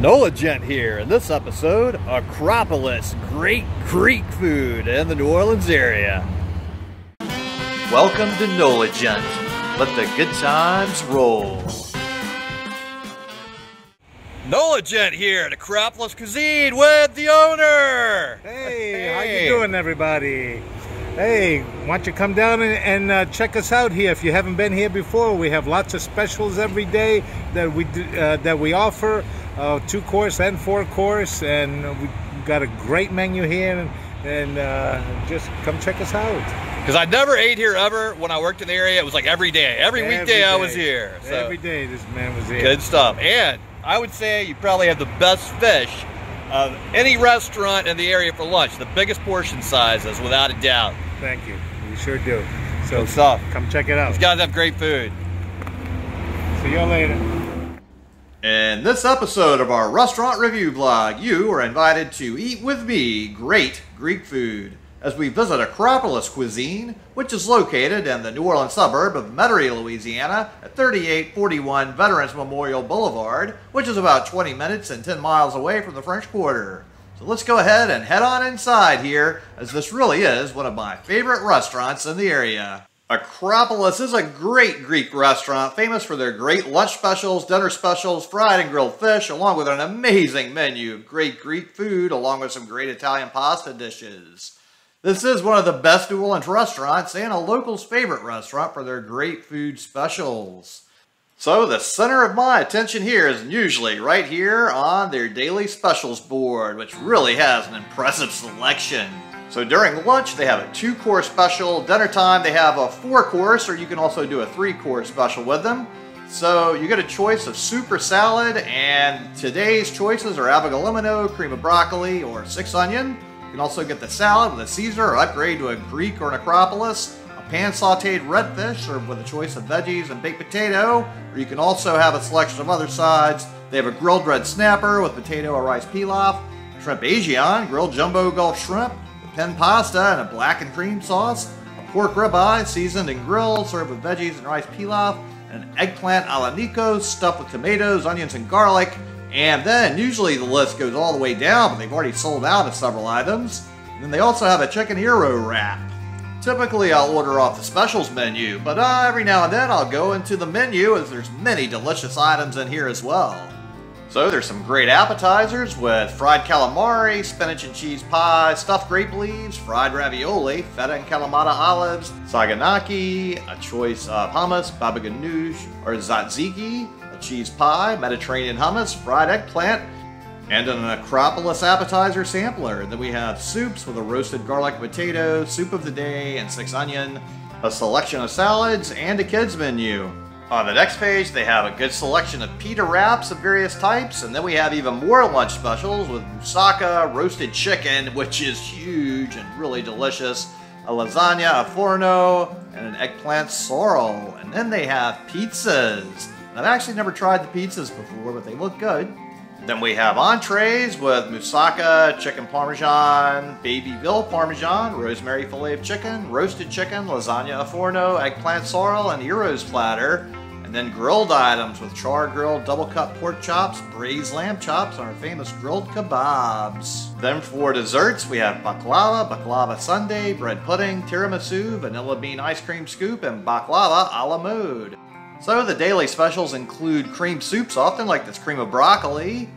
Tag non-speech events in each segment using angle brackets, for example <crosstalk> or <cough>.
Nola Gent here. In this episode, Acropolis Great Greek food in the New Orleans area. Welcome to Nola Gent. Let the good times roll. Nola Gent here at Acropolis Cuisine with the owner. Hey, how you doing, everybody? Hey, why don't you come down and, and uh, check us out here? If you haven't been here before, we have lots of specials every day that we do, uh, that we offer, uh, two course and four course, and we got a great menu here. And, and uh, just come check us out. Because I never ate here ever when I worked in the area. It was like every day, every, Every weekday I was here. So Every day this man was here. good stuff. And I would say you probably have the best fish of any restaurant in the area for lunch. The biggest portion sizes, without a doubt. Thank you. We sure do. So Good stuff. come check it out. These guys have great food. See you later. In this episode of our restaurant review vlog, you are invited to eat with me great Greek food as we visit Acropolis Cuisine, which is located in the New Orleans suburb of Metairie, Louisiana, at 3841 Veterans Memorial Boulevard, which is about 20 minutes and 10 miles away from the French Quarter. So let's go ahead and head on inside here, as this really is one of my favorite restaurants in the area. Acropolis is a great Greek restaurant famous for their great lunch specials, dinner specials, fried and grilled fish, along with an amazing menu of great Greek food, along with some great Italian pasta dishes. This is one of the best New Orleans restaurants and a local's favorite restaurant for their great food specials. So the center of my attention here is usually right here on their daily specials board, which really has an impressive selection. So during lunch, they have a two-course special. Dinner time, they have a four-course, or you can also do a three-course special with them. So you get a choice of soup or salad, and today's choices are avgolemono, cream of broccoli, or six onion. You can also get the salad with a Caesar or upgrade to a Greek or an Acropolis, a pan sauteed redfish served with a choice of veggies and baked potato, or you can also have a selection of other sides. They have a grilled red snapper with potato or rice pilaf, shrimp Asian, grilled jumbo gulf shrimp, pen pasta and a black and cream sauce, a pork ribeye seasoned and grilled served with veggies and rice pilaf, and an eggplant a la Nico stuffed with tomatoes, onions, and garlic. And then usually the list goes all the way down, but they've already sold out of several items. And then they also have a chicken hero wrap. Typically I'll order off the specials menu, but uh, every now and then I'll go into the menu as there's many delicious items in here as well. So there's some great appetizers with fried calamari, spinach and cheese pie, stuffed grape leaves, fried ravioli, feta and kalamata olives, saganaki, a choice of hummus, baba ganoush, or tzatziki, a cheese pie, Mediterranean hummus, fried eggplant, and an Acropolis appetizer sampler. Then we have soups with a roasted garlic potato, soup of the day, and six onion, a selection of salads, and a kids menu. On the next page, they have a good selection of pita wraps of various types, and then we have even more lunch specials with moussaka, roasted chicken, which is huge and really delicious, a lasagna, a forno, and an eggplant sorrel. And then they have pizzas. I've actually never tried the pizzas before, but they look good. Then we have entrees with moussaka, chicken parmesan, baby babyville parmesan, rosemary fillet of chicken, roasted chicken, lasagna a forno, eggplant sorrel, and gyros platter. And then grilled items with char grilled double cut pork chops, braised lamb chops, and our famous grilled kebabs. Then for desserts, we have baklava, baklava sundae, bread pudding, tiramisu, vanilla bean ice cream scoop, and baklava a la mode. So the daily specials include cream soups, often like this cream of broccoli,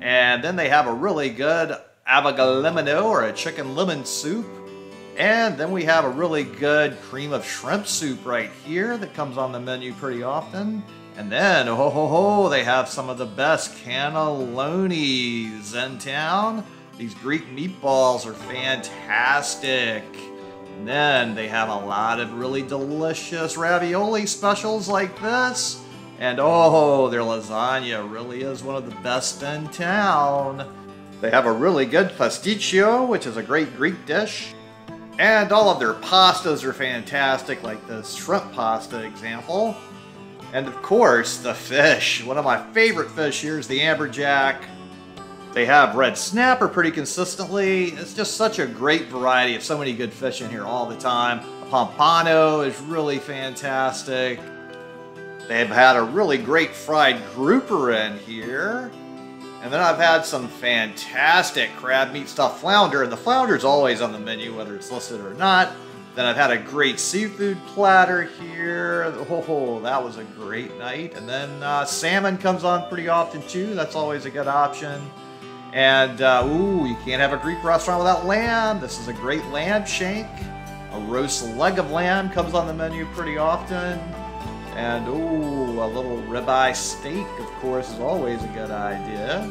and then they have a really good avgolemono or a chicken lemon soup. And then we have a really good cream of shrimp soup right here that comes on the menu pretty often. And then, oh ho ho, they have some of the best cannellonis in town. These Greek meatballs are fantastic. And then they have a lot of really delicious ravioli specials like this. And oh, their lasagna really is one of the best in town. They have a really good pasticcio, which is a great Greek dish. And all of their pastas are fantastic, like the shrimp pasta example. And of course, the fish. One of my favorite fish here is the amberjack. They have red snapper pretty consistently. It's just such a great variety of so many good fish in here all the time. Pompano is really fantastic. They've had a really great fried grouper in here. And then I've had some fantastic crab meat stuffed flounder, and the flounder is always on the menu, whether it's listed or not. Then I've had a great seafood platter here. Oh, that was a great night. And then uh, salmon comes on pretty often too. That's always a good option. And, uh, ooh, you can't have a Greek restaurant without lamb. This is a great lamb shank. A roast leg of lamb comes on the menu pretty often. And, ooh, a little ribeye steak, of course, is always a good idea.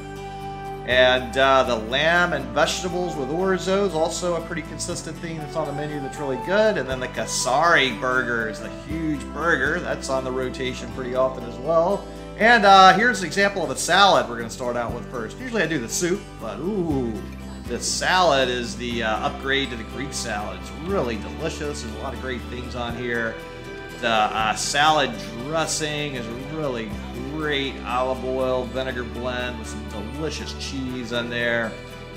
And uh, the lamb and vegetables with orzo is also a pretty consistent thing that's on the menu that's really good. And then the Kasseri burger is the huge burger, that's on the rotation pretty often as well. And uh, here's an example of a salad we're going to start out with first. Usually I do the soup, but ooh, this salad is the uh, upgrade to the Greek salad. It's really delicious. There's a lot of great things on here. The uh, salad dressing is really great olive oil vinegar blend with some delicious cheese on there.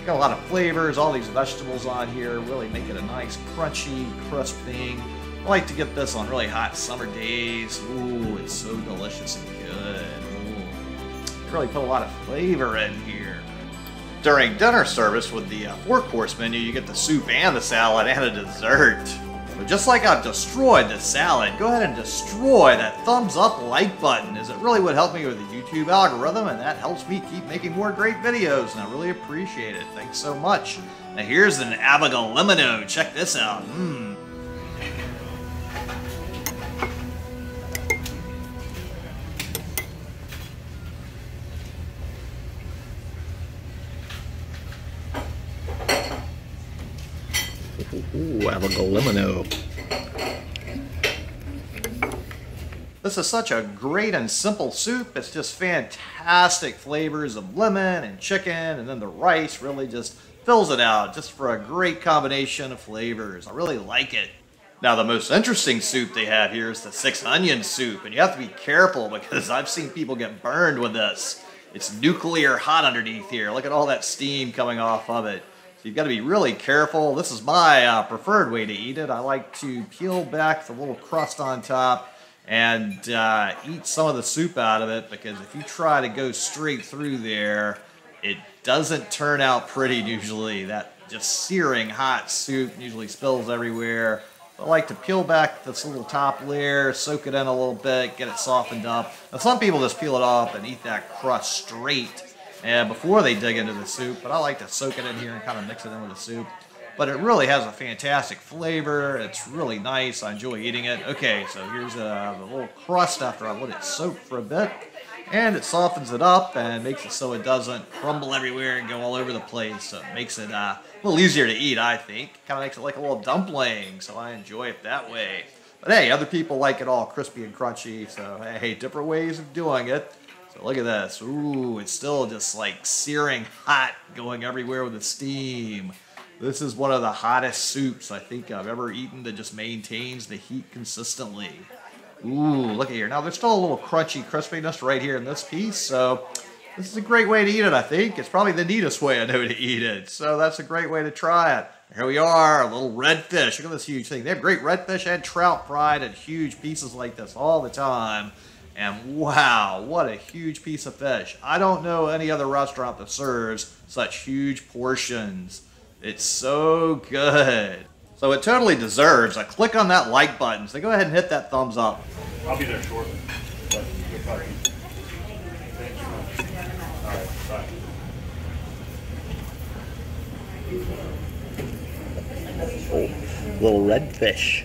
Got a lot of flavors, all these vegetables on here really make it a nice crunchy, crisp thing. I like to get this on really hot summer days. Ooh, it's so delicious and good. Ooh. Really put a lot of flavor in here. During dinner service with the uh, four-course menu, you get the soup and the salad and a dessert. Just like I've destroyed the salad, go ahead and destroy that thumbs up like button as it really would help me with the YouTube algorithm and that helps me keep making more great videos and I really appreciate it. Thanks so much. Now here's an avgolemono. Check this out. Mmm. Ooh, avgolemono. This is such a great and simple soup. It's just fantastic flavors of lemon and chicken, and then the rice really just fills it out just for a great combination of flavors. I really like it. Now, the most interesting soup they have here is the six onion soup, and you have to be careful <laughs> because I've seen people get burned with this. It's nuclear hot underneath here. Look at all that steam coming off of it. You've got to be really careful. This is my uh, preferred way to eat it. I like to peel back the little crust on top and uh, eat some of the soup out of it because if you try to go straight through there, it doesn't turn out pretty usually. That just searing hot soup usually spills everywhere. I like to peel back this little top layer, soak it in a little bit, get it softened up. Now some people just peel it off and eat that crust straight and before they dig into the soup, but I like to soak it in here and kind of mix it in with the soup. But it really has a fantastic flavor. It's really nice. I enjoy eating it. Okay, so here's a, the little crust after I let it soak for a bit. And it softens it up and makes it so it doesn't crumble everywhere and go all over the place. So it makes it uh, a little easier to eat, I think. Kind of makes it like a little dumpling, so I enjoy it that way. But hey, other people like it all crispy and crunchy, so hey, different ways of doing it. So look at this. Ooh, it's still just like searing hot, going everywhere with the steam. This is one of the hottest soups I think I've ever eaten that just maintains the heat consistently. Ooh, look at here. Now there's still a little crunchy crispiness right here in this piece, so this is a great way to eat it, I think. It's probably the neatest way I know to eat it, so that's a great way to try it. Here we are, a little redfish. Look at this huge thing. They have great redfish and trout fried in huge pieces like this all the time. And wow, what a huge piece of fish. I don't know any other restaurant that serves such huge portions. It's so good. So it totally deserves a click on that like button. So go ahead and hit that thumbs up. I'll be there shortly. But you'll probably. All right, bye. Little redfish.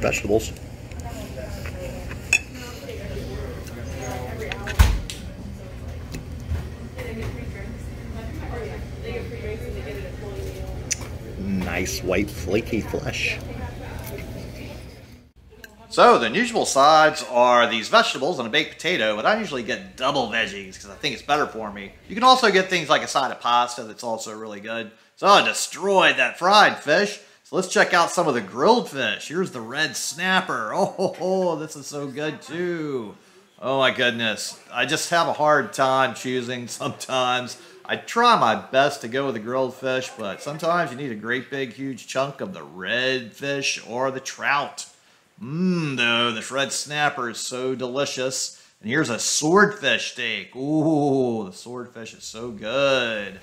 your vegetables. Nice white flaky flesh. So the usual sides are these vegetables and a baked potato, but I usually get double veggies because I think it's better for me. You can also get things like a side of pasta that's also really good. So I destroyed that fried fish. So let's check out some of the grilled fish. Here's the red snapper. Oh, ho, ho, this is so good too. Oh my goodness. I just have a hard time choosing <laughs> sometimes. I try my best to go with the grilled fish, but sometimes you need a great big huge chunk of the red fish or the trout. Mmm, though, this red snapper is so delicious. And here's a swordfish steak. Ooh, the swordfish is so good.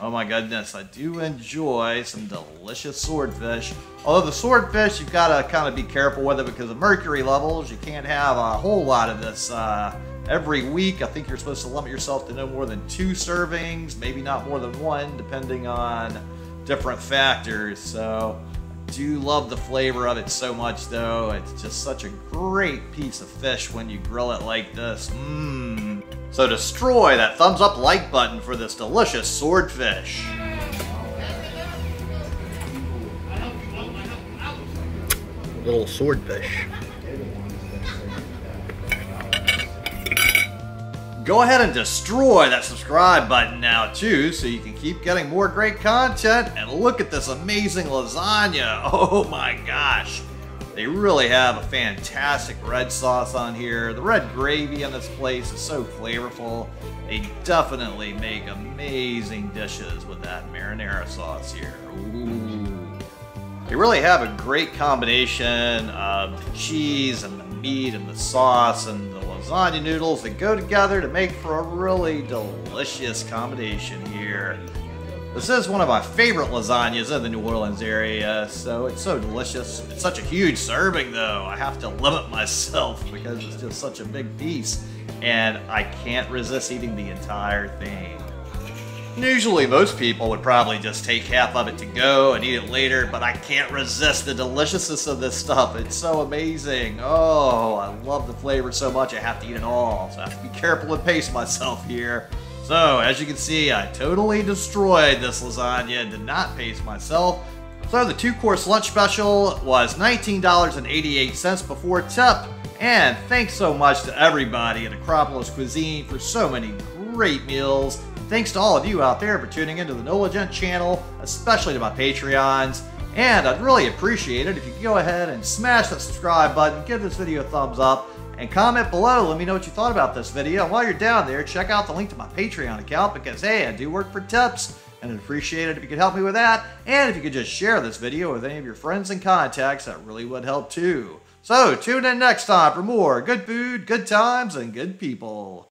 Oh my goodness, I do enjoy some delicious swordfish. Although the swordfish, you've got to kind of be careful with it because of mercury levels. You can't have a whole lot of this uh, every week. I think you're supposed to limit yourself to no more than two servings, maybe not more than one, depending on different factors. So I do love the flavor of it so much, though. It's just such a great piece of fish when you grill it like this. Mmm. So destroy that thumbs up like button for this delicious swordfish. Little swordfish. Go ahead and destroy that subscribe button now too so you can keep getting more great content and look at this amazing lasagna. <laughs> Oh my gosh. They really have a fantastic red sauce on here. The red gravy in this place is so flavorful. They definitely make amazing dishes with that marinara sauce here. Ooh. They really have a great combination of the cheese and the meat and the sauce and the lasagna noodles that go together to make for a really delicious combination here. This is one of my favorite lasagnas in the New Orleans area, so it's so delicious. It's such a huge serving though. I have to limit myself because it's just such a big piece, and I can't resist eating the entire thing. Usually most people would probably just take half of it to go and eat it later, but I can't resist the deliciousness of this stuff. It's so amazing. Oh, I love the flavor so much I have to eat it all, so I have to be careful and pace myself here. So, as you can see, I totally destroyed this lasagna and did not pace myself. So the two-course lunch special was $19.88 before tip. And thanks so much to everybody at Acropolis Cuisine for so many great meals. Thanks to all of you out there for tuning into the NOLA Gent channel, especially to my Patreons. And I'd really appreciate it if you could go ahead and smash that subscribe button, give this video a thumbs up, and comment below. Let me know what you thought about this video. And while you're down there, check out the link to my Patreon account because, hey, I do work for tips. And I'd appreciate it if you could help me with that. And if you could just share this video with any of your friends and contacts, that really would help too. So tune in next time for more good food, good times, and good people.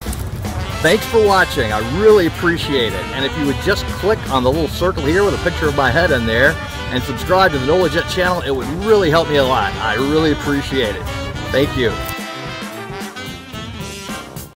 Thanks for watching. I really appreciate it. And if you would just click on the little circle here with a picture of my head in there and subscribe to the NOLA Gent channel, it would really help me a lot. I really appreciate it. Thank you.